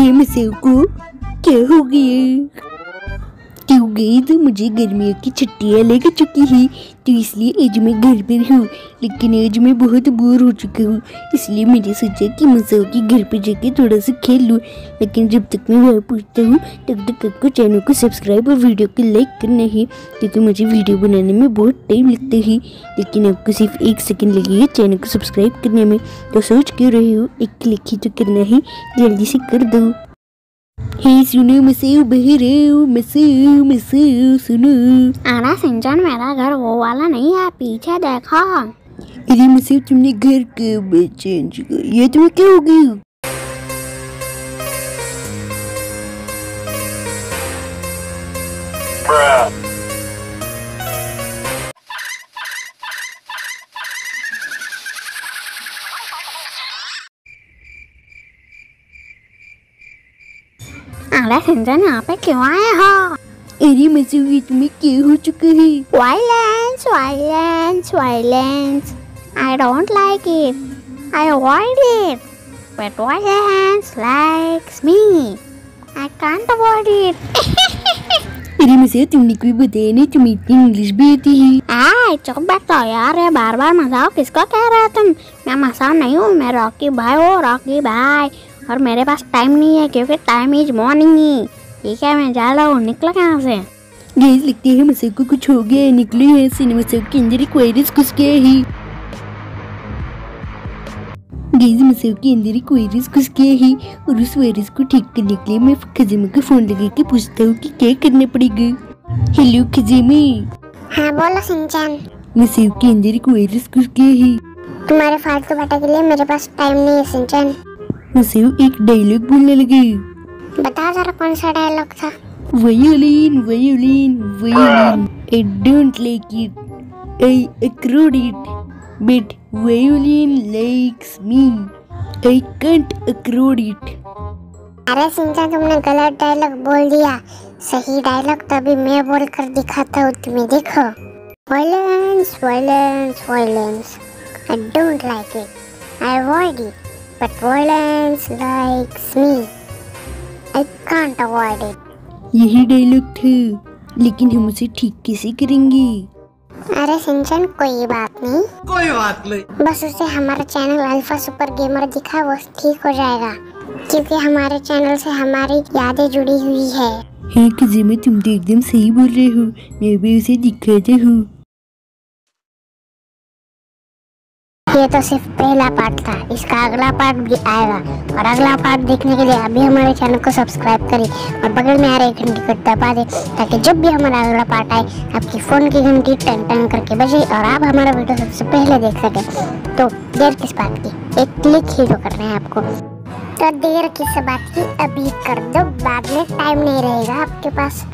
ये मिसेव को क्या हो गया क्यों गई तो मुझे गर्मियों की छुट्टियाँ लग चुकी है तो इसलिए आज मैं घर पर हूँ। लेकिन आज मैं बहुत बोर हो चुका हूँ, इसलिए मैंने सोचा कि मसाओ के घर पर जाके थोड़ा सा खेल लूँ। लेकिन जब तक मैं वहाँ पूछता हूँ, तब तक आपको चैनल को सब्सक्राइब और वीडियो को लाइक करना है, क्योंकि मुझे वीडियो बनाने में बहुत टाइम लगता है। लेकिन आपको सिर्फ़ एक सेकेंड लगेगा चैनल को सब्सक्राइब करने में। तो सोच क्यों रहे हो? एक क्लिक ही तो करना है, जल्दी से कर दो। हे सुनो सुनो अरे सिंचन मेरा घर वो वाला नहीं है पीछे देखा। अरे मसेव तुमने घर के चेंज कर? ये तुम्हें क्या हो गई? अरे सिंचन यहाँ पे क्यों आए हो अरे ये तुम्हें क्या हो चुका है Violence, violence, violence. I don't like it. I avoid it. But violence likes me. I can't avoid it. अरे मसेव तुमने कोई बताया नहीं तुम्हें इतनी इंग्लिश भी आती है आए चुप बैठो यार ये बार बार मज़ाक किसको कह रहे हो तुम मैं मज़ाक नहीं हूँ मैं रॉकी भाई हूँ रॉकी भाई और मेरे पास टाइम नहीं है क्योंकि टाइम इज़ मॉर्निंग ठीक है मैं जा रहा हूँ। निकलो यहाँ से? गैस लगते है मसेव को कुछ हो गया है। निकले हैं सिनेमा मसेव के अंदर एक वायरस घुस गया है। गैस मसेव के अंदर एक वायरस घुस गया है और उस वायरस को ठीक करने के लिए मैं खजीमा को फ़ोन लगा के पूछता हूँ कि क्या करना पड़ेगा। हेलो खजीमा हाँ बोलो सिंचन। मसेव के अंदर एक वायरस घुस गया है। तुम्हारे फालतू बातें के लिए मेरे पास टाइम नहीं है सिंचन। मसेव एक डायलॉग बोलने लगी बता जरा कौन सा डायलॉग था Violin, violin, violin. I don't like it. I accrued it. But violin likes me. I can't accrued it. अरे सिंचन तुमने गलत डायलॉग बोल दिया सही डायलॉग तो अभी मैं बोल कर दिखाता हूँ तुम्हें देखो violence violence violence I don't like it I avoid it but violence likes me I can't avoid it यही डायलॉग था लेकिन हम उसे ठीक कैसे करेंगे? अरे सिंचन कोई बात नहीं। कोई बात नहीं। बस उसे हमारा चैनल अल्फ़ा सुपर गेमर दिखा वो ठीक हो जाएगा। क्योंकि हमारे चैनल से हमारी यादें जुड़ी हुई है। है खजीमा तुम तो एकदम सही बोल रहे हो मैं भी उसे दिखाता हूँ। ये तो सिर्फ़ पहला पार्ट था, इसका अगला पार्ट भी आएगा। और अगला पार्ट देखने के लिए अभी हमारे चैनल को सब्सक्राइब करें और बगल में आ रहे घंटी को दबा दें, ताकि जब भी हमारा अगला पार्ट आए, आपकी फ़ोन की घंटी टन टन करके बजे और आप हमारा वीडियो सबसे पहले देख सकें। तो देर किस बात की? एक क्लिक ही तो करना है आपको। तो देर किस बात की? अभी कर दो, बाद में टाइम नहीं रहेगा आपके पास।